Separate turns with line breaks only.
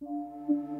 Música